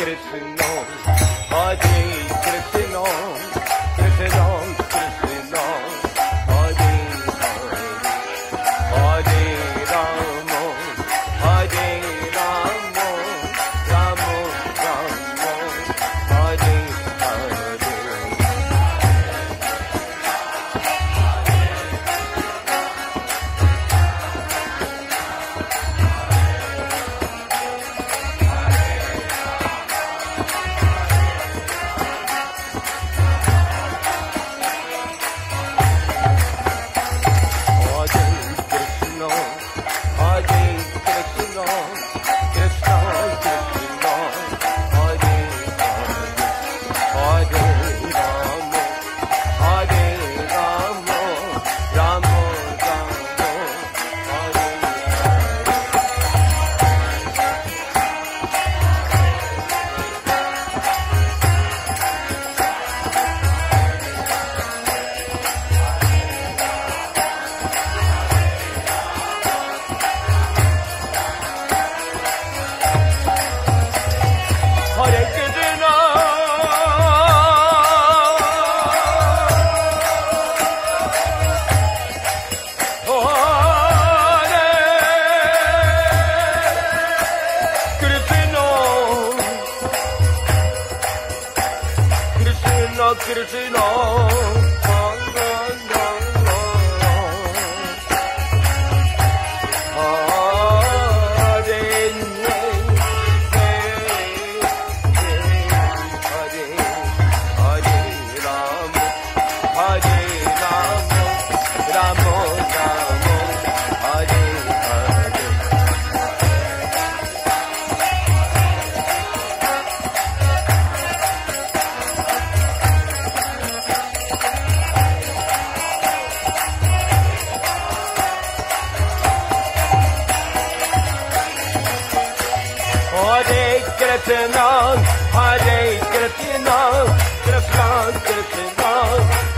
get it too long. 곁길을 지나 Hare Krishna Krishna Krishna.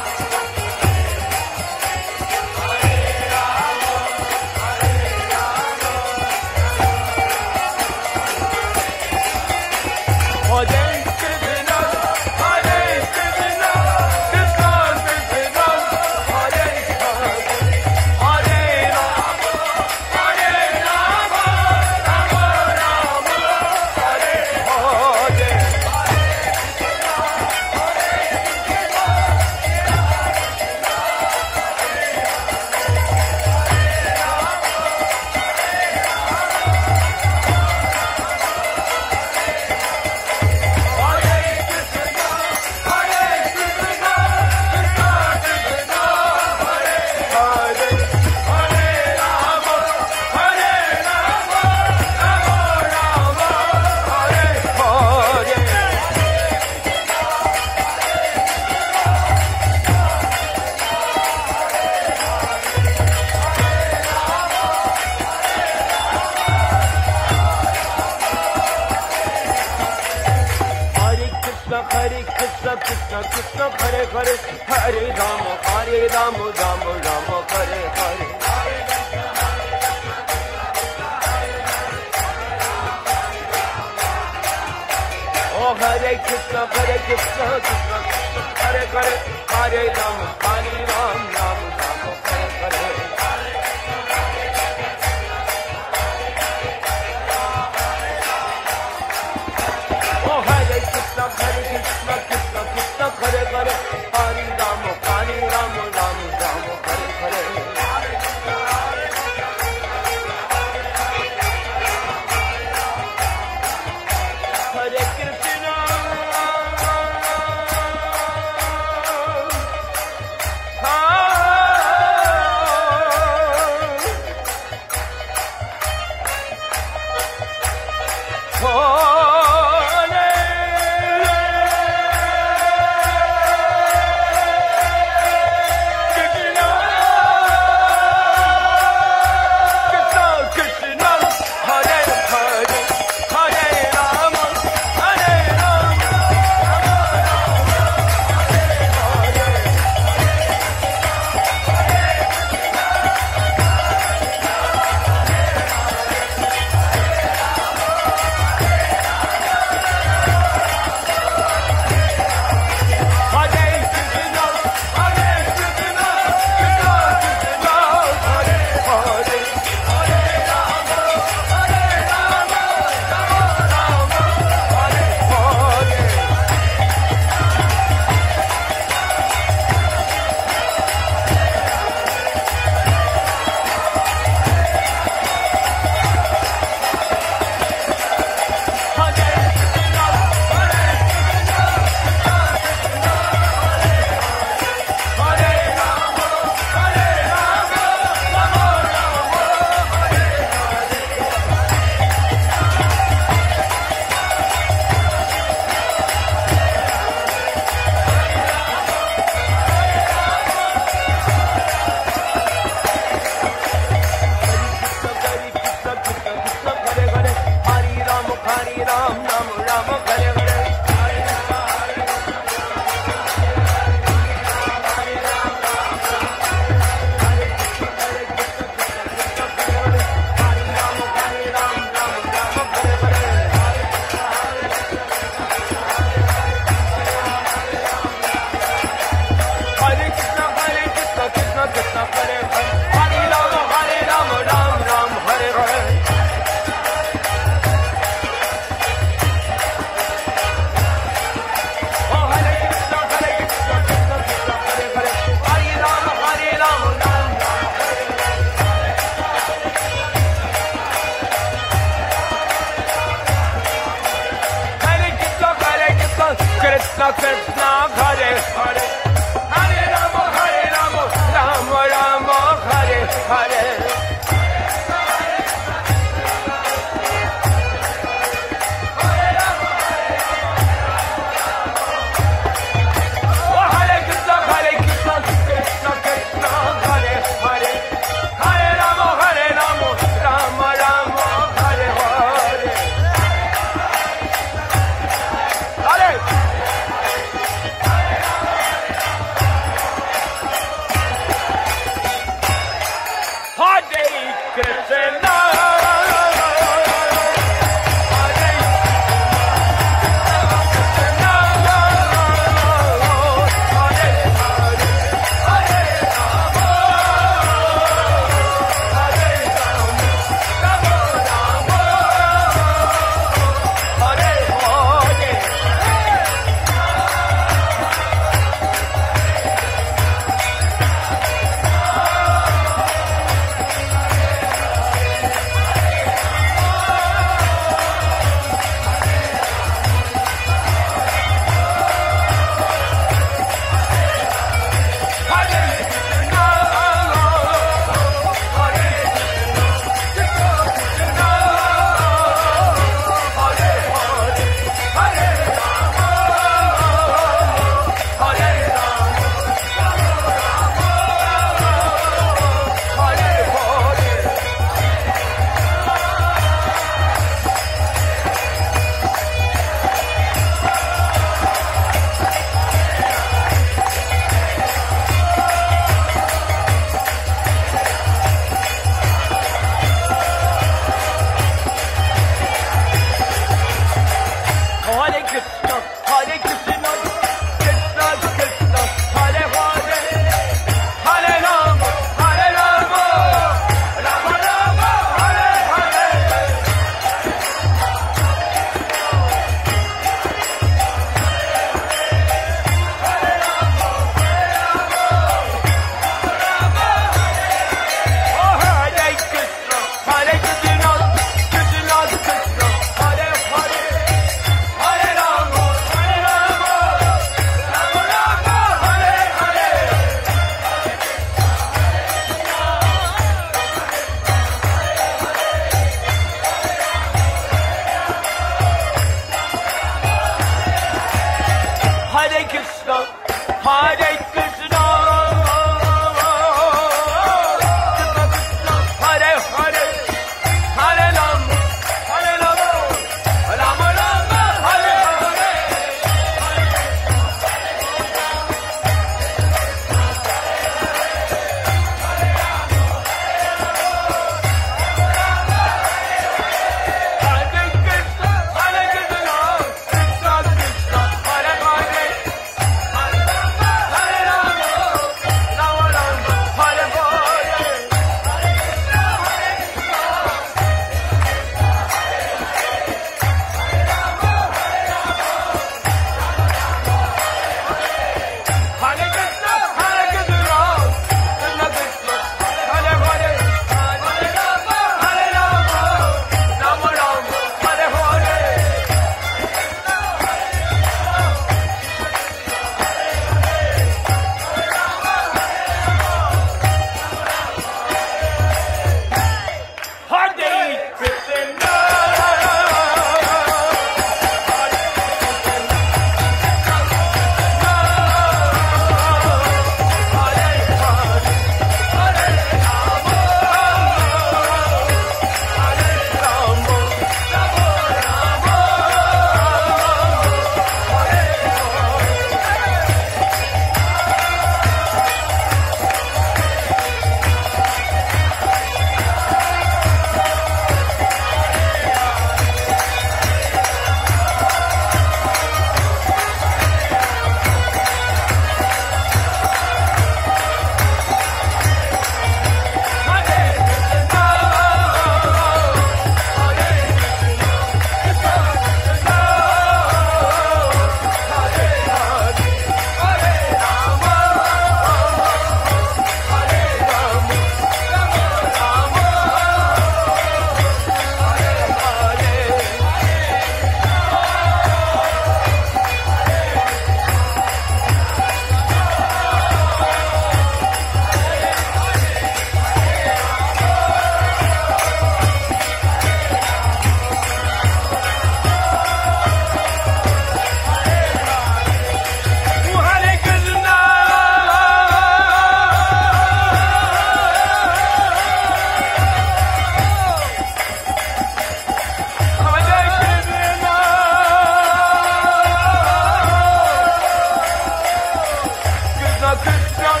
Christian,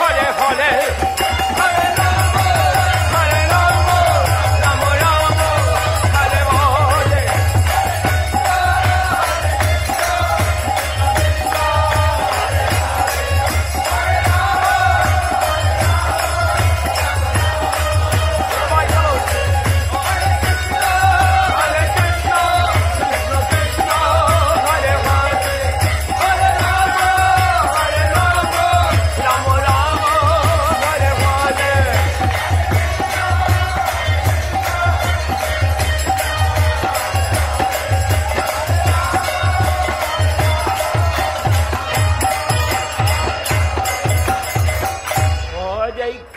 Halle, Halle.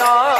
No.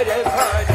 It is hard.